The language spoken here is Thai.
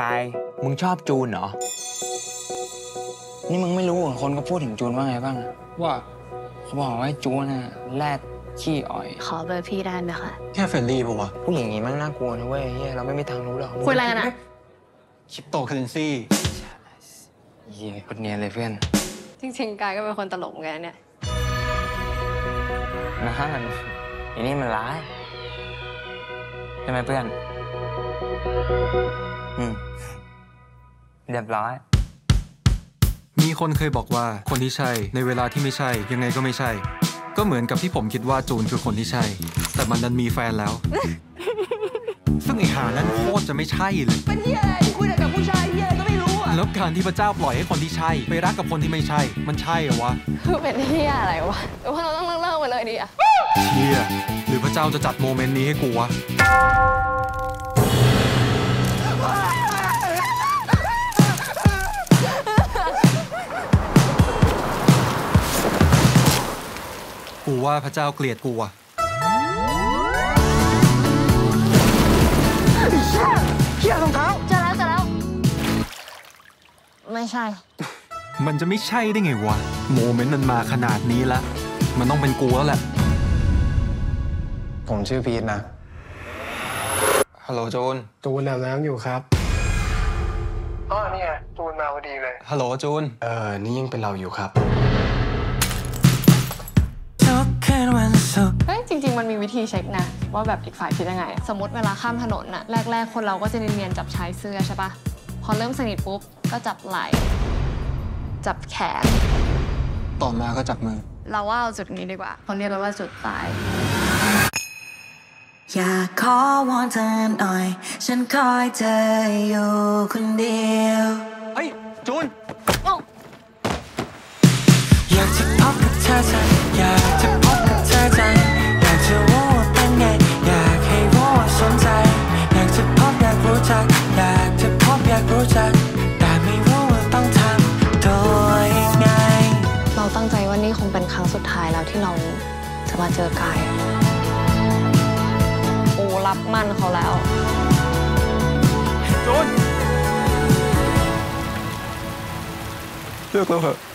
กาย มึงชอบจูนเหรอ นี่มึงไม่รู้เหรอคนเขาพูดถึงจูนว่าไงบ้าง ว่าเขาบอกว่าจูนน่ะแรดขี้อ่อย ขอเบอร์พี่ได้ไหมคะ แค่ friendly ปะวะ ผู้หญิงอย่างงี้มันน่ากลัวนะเว้ยเฮียเราไม่มีทางรู้หรอกคุยอะไรกันอะคริปโตเคอเรนซีเฮียคนเนียนเลยเพื่อน จริงๆ กายก็เป็นคนตลกเหมือนกันเนี่ยนะฮะอันนี้มันร้ายใช่ไหมเพื่อน อืมเรียบร้อย มีคนเคยบอกว่าคนที่ใช่ในเวลาที่ไม่ใช่ ยังไงก็ไม่ใช่ ก็เหมือนกับที่ผมคิดว่าจูนคือคนที่ใช่ แต่มันดันมีแฟนแล้ว ซึ่งไอหานั้นโคตรจะไม่ใช่เลย เป็นเฮียอะไรที่คุยแต่กับผู้ชายเฮียอะไรก็ไม่รู้อะแล้วการที่พระเจ้าปล่อยให้คนที่ใช่ ไปรักกับคนที่ไม่ใช่ มันใช่เหรอวะคือเป็นที่อะไรวะหรือว่าเราต้องเลิกเลิกไปเลยดีอะเชี่ยหรือพระเจ้าจะจัดโมเมนต์นี้ให้กูวะ ว่าพระเจ้าเกลียดกูอะเฮียรองเท้าเจอแล้วเจอแล้ว ไม่ใช่ มันจะไม่ใช่ได้ไงวะ โมเมนต์มันมาขนาดนี้ละ มันต้องเป็นกูแล้วแหละ ผมชื่อพีทนะ ฮัลโหลจูนจูนแล้วน้ำอยู่ครับอ๋อนี่ไงจูนมาพอดีเลย ฮัลโหลจูน เออนี่ยังเป็นเราอยู่ครับ ริง ๆ มันมีวิธีเช็คนะ ว่าแบบอีกฝ่ายคิดยังไง สมมติเวลาข้ามถนนน่ะแรก ๆ คนเราก็จะเนียนๆจับชายเสื้อใช่ปะพอเริ่มสนิทปุ๊บก็จับไหล่จับแขนต่อมาก็จับมือ เราว่าเอาจุดนี้ดีกว่าเขาเรียกกันว่าจุดตายอยากขอวอนเธอหน่อย ฉันคอยเธออยู่คนเดียว เฮ้ย จูนอยากจะพบกับเธอจังอยากจะ แล้วที่เราจะมาเจอกายโอ้รับมั่นเขาแล้วเลือกแล้วเหอะ